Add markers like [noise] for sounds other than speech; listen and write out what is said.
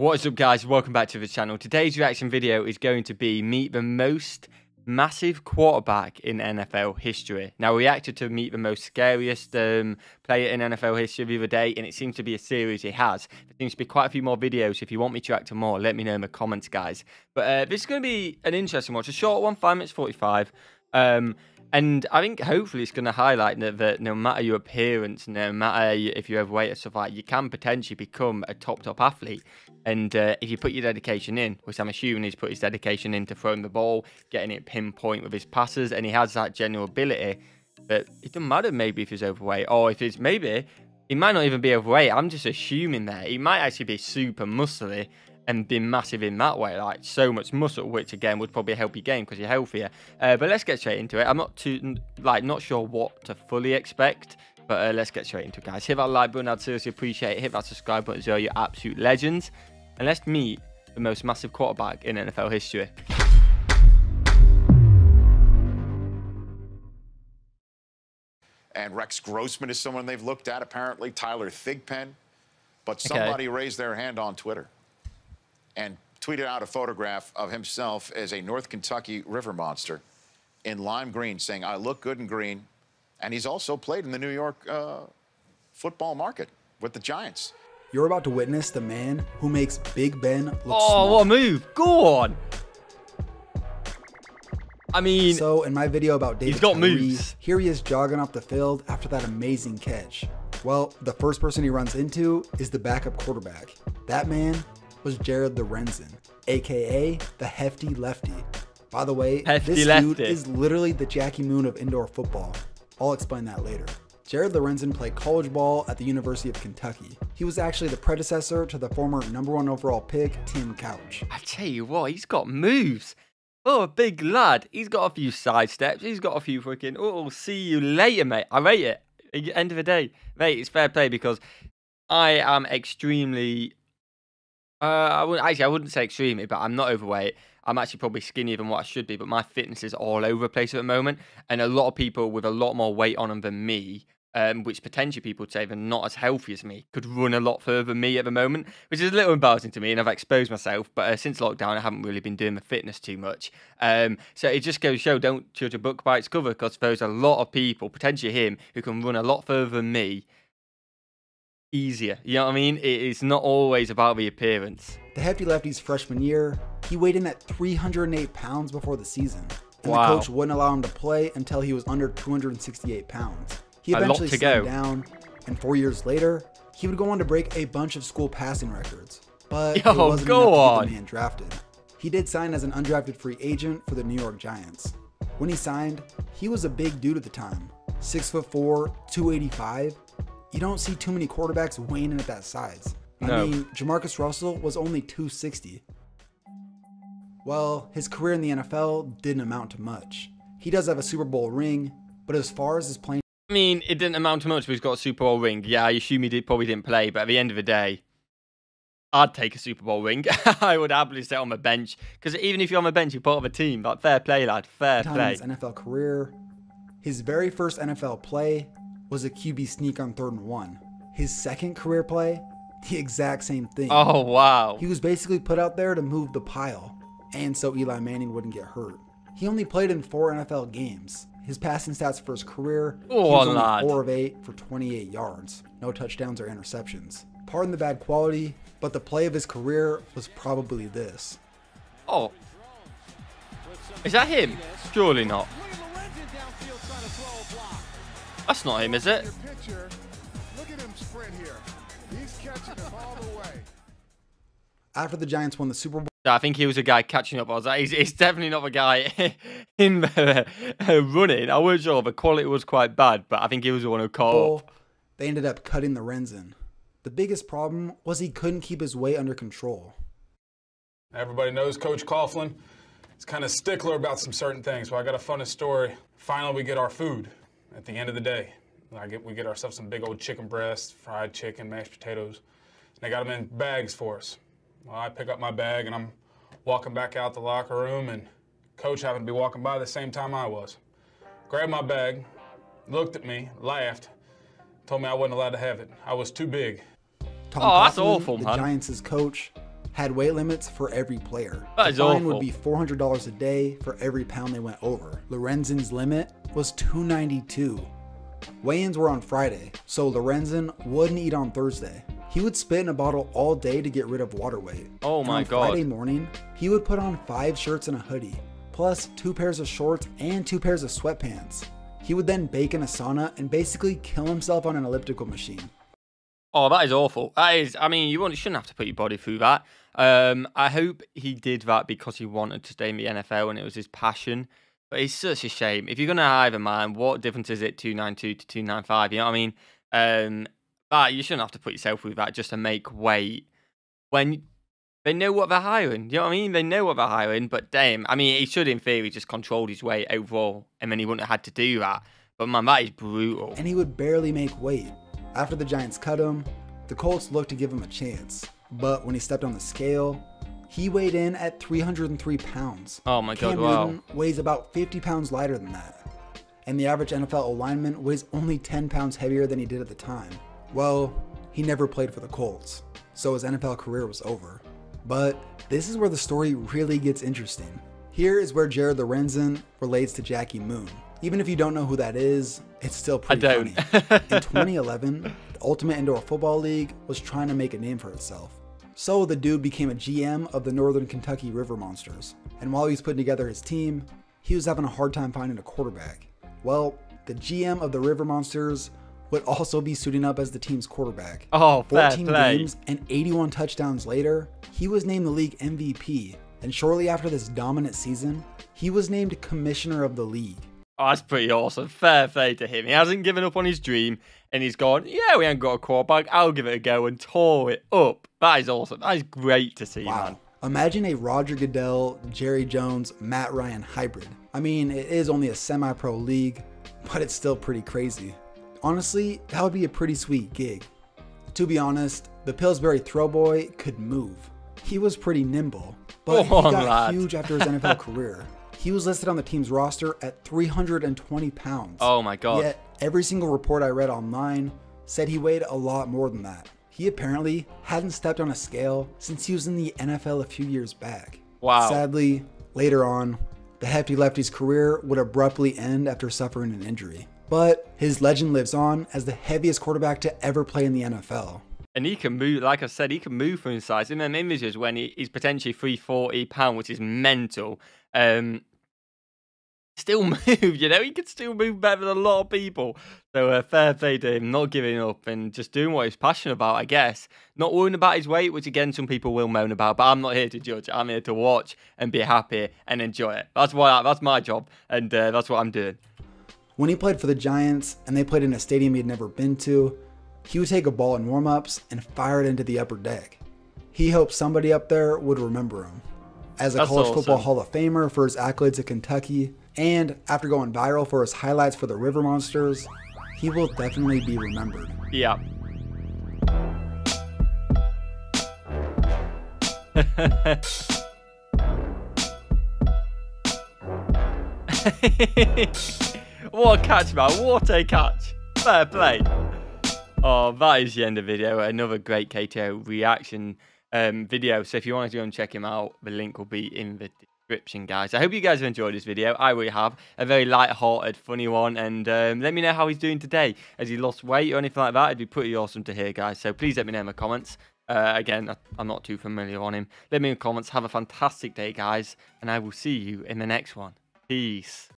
What is up guys, welcome back to the channel. Today's reaction video is going to be meet the most massive quarterback in NFL history. Now we reacted to meet the most scariest um, player in NFL history the other day and it seems to be a series he has. There seems to be quite a few more videos. If you want me to react to more, let me know in the comments guys. But uh, this is going to be an interesting watch. A short one, 5 minutes 45. Um, and I think hopefully it's going to highlight that, that no matter your appearance, no matter if you have weight or stuff like, you can potentially become a top top athlete. And uh, if you put your dedication in, which I'm assuming he's put his dedication into throwing the ball, getting it pinpoint with his passes, and he has that general ability. But it doesn't matter maybe if he's overweight or if he's maybe he might not even be overweight. I'm just assuming that he might actually be super muscly and be massive in that way, like so much muscle, which again would probably help your game because you're healthier. Uh, but let's get straight into it. I'm not too like not sure what to fully expect, but uh, let's get straight into it, guys. Hit that like button, I'd seriously appreciate it. Hit that subscribe button as well, you're absolute legends. And let's meet the most massive quarterback in NFL history. And Rex Grossman is someone they've looked at, apparently. Tyler Thigpen. But somebody okay. raised their hand on Twitter and tweeted out a photograph of himself as a North Kentucky river monster in lime green, saying, I look good in green. And he's also played in the New York uh, football market with the Giants. You're about to witness the man who makes Big Ben look Oh, small. what a move. Go on. I mean, so in my video about David he's got Tyree, moves. here he is jogging off the field after that amazing catch. Well, the first person he runs into is the backup quarterback. That man was Jared Lorenzen, aka the Hefty Lefty. By the way, hefty this lefty. dude is literally the Jackie Moon of indoor football. I'll explain that later. Jared Lorenzen played college ball at the University of Kentucky. He was actually the predecessor to the former number one overall pick, Tim Couch. I tell you what, he's got moves. Oh, a big lad. He's got a few side steps. He's got a few freaking. Oh, see you later, mate. I rate it. End of the day, mate. It's fair play because I am extremely uh, I would actually I wouldn't say extremely, but I'm not overweight. I'm actually probably skinnier than what I should be, but my fitness is all over the place at the moment. And a lot of people with a lot more weight on them than me, um, which potentially people would say they're not as healthy as me, could run a lot further than me at the moment, which is a little embarrassing to me. And I've exposed myself, but uh, since lockdown, I haven't really been doing the fitness too much. Um, so it just goes to show don't judge a book by its cover, because there's a lot of people, potentially him, who can run a lot further than me easier. You know what I mean? It is not always about the appearance. The Hefty Lefty's freshman year, he weighed in at 308 pounds before the season. And wow. the coach wouldn't allow him to play until he was under 268 pounds. He eventually slimmed down, and four years later, he would go on to break a bunch of school passing records. But Yo, it wasn't go enough on. to get the man drafted. He did sign as an undrafted free agent for the New York Giants. When he signed, he was a big dude at the time. 6'4, 285, you don't see too many quarterbacks weighing in at that size. No. I mean, JaMarcus Russell was only 260. Well, his career in the NFL didn't amount to much. He does have a Super Bowl ring, but as far as his playing. I mean, it didn't amount to much, but he's got a Super Bowl ring. Yeah, I assume he did, probably didn't play, but at the end of the day, I'd take a Super Bowl ring. [laughs] I would happily sit on the bench because even if you're on the bench, you're part of a team. Like fair play, lad, fair play. NFL career, his very first NFL play was a QB sneak on third and one. His second career play, the exact same thing. Oh, wow. He was basically put out there to move the pile, and so Eli Manning wouldn't get hurt. He only played in four NFL games. His passing stats for his career, oh, he was only lad. 4 of 8 for 28 yards. No touchdowns or interceptions. Pardon the bad quality, but the play of his career was probably this. Oh. Is that him? Surely not. That's not him, is it? After the Giants won the Super Bowl, I think he was a guy catching up. I was like, he's, he's definitely not [laughs] the guy in uh, running. I wasn't sure the quality was quite bad, but I think he was the one who caught up. They ended up cutting Lorenzen. The biggest problem was he couldn't keep his weight under control. Everybody knows Coach Coughlin. He's kind of stickler about some certain things. Well, I got a funny story. Finally, we get our food at the end of the day. I get, we get ourselves some big old chicken breasts, fried chicken, mashed potatoes. And they got them in bags for us. Well, I pick up my bag and I'm walking back out the locker room, and coach happened to be walking by the same time I was. Grabbed my bag, looked at me, laughed, told me I wasn't allowed to have it. I was too big. Tom oh, Coughlin, that's awful, the man. Giants' coach, had weight limits for every player. That the fine would be $400 a day for every pound they went over. Lorenzen's limit was 292. Weigh-ins were on Friday, so Lorenzen wouldn't eat on Thursday. He would spit in a bottle all day to get rid of water weight. Oh my on god. Friday morning, he would put on five shirts and a hoodie, plus two pairs of shorts and two pairs of sweatpants. He would then bake in a sauna and basically kill himself on an elliptical machine. Oh, that is awful. That is, I mean, you shouldn't have to put your body through that. Um, I hope he did that because he wanted to stay in the NFL and it was his passion. But it's such a shame. If you're going to hire a man, what difference is it 292 to 295? You know what I mean? Um, that you shouldn't have to put yourself through that just to make weight when they know what they're hiring. You know what I mean? They know what they're hiring, but damn, I mean, he should in theory just controlled his weight overall, and then he wouldn't have had to do that. But man, that is brutal. And he would barely make weight. After the Giants cut him, the Colts looked to give him a chance. But when he stepped on the scale, he weighed in at 303 pounds. Oh my Cam god, wow. Newton weighs about 50 pounds lighter than that. And the average NFL lineman weighs only 10 pounds heavier than he did at the time. Well, he never played for the Colts, so his NFL career was over. But this is where the story really gets interesting. Here is where Jared Lorenzen relates to Jackie Moon. Even if you don't know who that is, it's still pretty I don't. funny. In [laughs] 2011, the Ultimate Indoor Football League was trying to make a name for itself. So the dude became a GM of the Northern Kentucky River Monsters. And while he was putting together his team, he was having a hard time finding a quarterback. Well, the GM of the River Monsters would also be suiting up as the team's quarterback. Oh, 14 play. games and 81 touchdowns later, he was named the league MVP. And shortly after this dominant season, he was named commissioner of the league. Oh, that's pretty awesome. Fair play to him. He hasn't given up on his dream and he's gone, yeah, we ain't got a quarterback. I'll give it a go and tore it up. That is awesome. That is great to see, wow. man. Imagine a Roger Goodell, Jerry Jones, Matt Ryan hybrid. I mean, it is only a semi pro league, but it's still pretty crazy. Honestly, that would be a pretty sweet gig. To be honest, the Pillsbury throwboy could move. He was pretty nimble, but on, he got lad. huge after his NFL [laughs] career. He was listed on the team's roster at 320 pounds. Oh my god. Yet, every single report I read online said he weighed a lot more than that. He apparently hadn't stepped on a scale since he was in the NFL a few years back. Wow. Sadly, later on, the hefty lefty's career would abruptly end after suffering an injury. But his legend lives on as the heaviest quarterback to ever play in the NFL. And he can move, like I said, he can move from size. In them images when he, he's potentially 340 pound, which is mental. Um, still [laughs] move, you know, he can still move better than a lot of people. So uh, fair play to him, not giving up and just doing what he's passionate about, I guess. Not worrying about his weight, which again some people will moan about, but I'm not here to judge. I'm here to watch and be happy and enjoy it. That's why that's my job, and uh, that's what I'm doing. When he played for the Giants and they played in a stadium he'd never been to, he would take a ball in warm-ups and fire it into the upper deck. He hoped somebody up there would remember him. As a That's college awesome. football Hall of Famer for his accolades at Kentucky, and after going viral for his highlights for the River Monsters, he will definitely be remembered. Yeah. [laughs] what a catch, man. What a catch. Fair play. Oh, that is the end of the video. Another great KTO reaction um, video. So if you want to go and check him out, the link will be in the description, guys. I hope you guys have enjoyed this video. I really have. A very light-hearted, funny one. And um, let me know how he's doing today. Has he lost weight or anything like that? It'd be pretty awesome to hear, guys. So please let me know in the comments. Uh, again, I'm not too familiar on him. Let me in the comments. Have a fantastic day, guys. And I will see you in the next one. Peace.